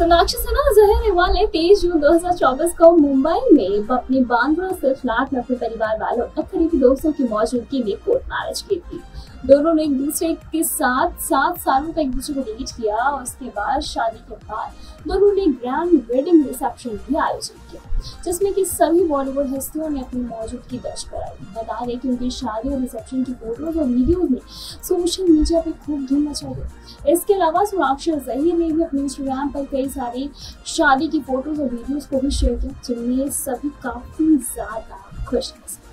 सोनाक्षी सिन्हा जहर रेवाल ने तेईस जून 2024 को मुंबई में अपने बांद्रा से फ्लैट में अपने परिवार वालों और करीबी दोस्तों की मौजूदगी में कोर्ट मैरिज की थी। दोनों ने एक दूसरे के साथ सात सालों तक एक दूसरे को डेट किया और उसके बाद शादी के बाद दोनों ने ग्रैंड वेडिंग रिसेप्शन भी आयोजित किया, जिसमें कि सभी बॉलीवुड हस्तियों ने अपनी मौजूदगी दर्ज कराई। बता दें कि उनकी शादी और रिसेप्शन की फ़ोटोज़ और वीडियोज़ ने सोशल मीडिया पर खूब धूम मचाई इसके अलावा सोनाक्षी जहीर ने भी अपने इंस्टाग्राम पर कई सारी शादी की फ़ोटोज़ और वीडियोज़ को भी शेयर किया जिनमें सभी काफ़ी ज़्यादा खुश नज़र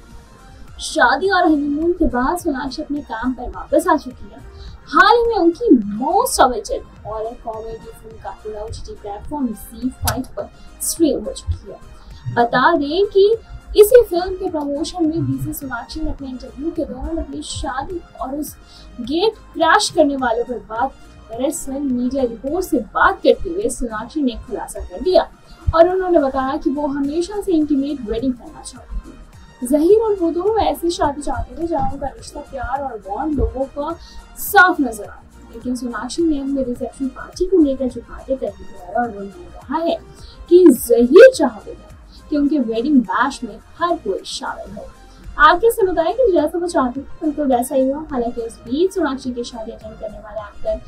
शादी और हनीमून के बाद सोनाक्षी अपने काम पर वापस आ चुकी है। हाल ही में उनकी most awaited horror comedy film Kafila OTT platform Z5 पर स्ट्रीम हो चुकी है। बता दें कि इसी फ़िल्म के प्रमोशन में बीसी सोनाक्षी ने अपने इंटरव्यू के दौरान अपनी शादी और उस गेट क्रैश करने वालों पर बात दरअसल मीडिया रिपोर्ट से बात करते हुए सोनाक्षी ने खुलासा कर दिया और उन्होंने बताया कि वो हमेशा से इंटीमेट वेडिंग करना चाहती जहीर और वो दोनों ऐसी शादी चाहते थे जहाँ उनका रिश्ता प्यार और बॉन्ड लोगों का साफ़ नज़र आता लेकिन सोनाक्षी ने अपने रिसेप्शन पार्टी को लेकर जो बातें कही है और उन्होंने कहा है कि जहीर चाहते थे कि उनके वेडिंग बैश में हर कोई शामिल हो। आगे से बताया कि जैसा वो चाहती थी बिल्कुल वैसा ही हुआ? हालाँकि इस बीच सोनाक्षी की शादी अटेंड करने वाले एक्टर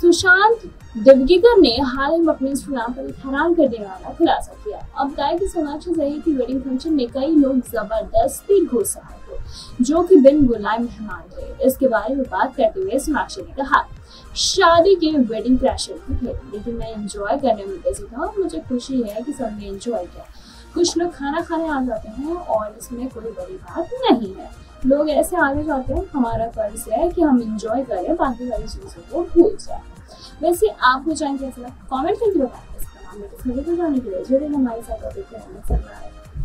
सुशांत दिवगीकर ने हाल ही में अपने इंस्टाग्राम पर एक हैरान कर देने वाला खुलासा किया। अब बताया कि सोनाक्षी जहीर की वेडिंग फ़ंक्शन में कई लोग ज़बरदस्ती घुस आए थे जो कि बिन बुलाए मेहमान थे। इसके बारे में बात करते हुए सोनाक्षी ने कहा, शादी के वेडिंग क्रैशर थे, लेकिन मैं एंजॉय करने में बिज़ी था और मुझे खुशी है कि सबने एंजॉय किया। कुछ लोग खाना खाने आ जाते हैं और इसमें कोई बड़ी बात नहीं है। लोग ऐसे आगे जाते हैं, हमारा फ़र्ज़ है कि हम इंजॉय करें, बाकी सारी चीज़ों को भूल जाए। वैसे आपको जाएँगे ऐसा। कॉमेंट करके बताएँ जुड़े हमारे साथ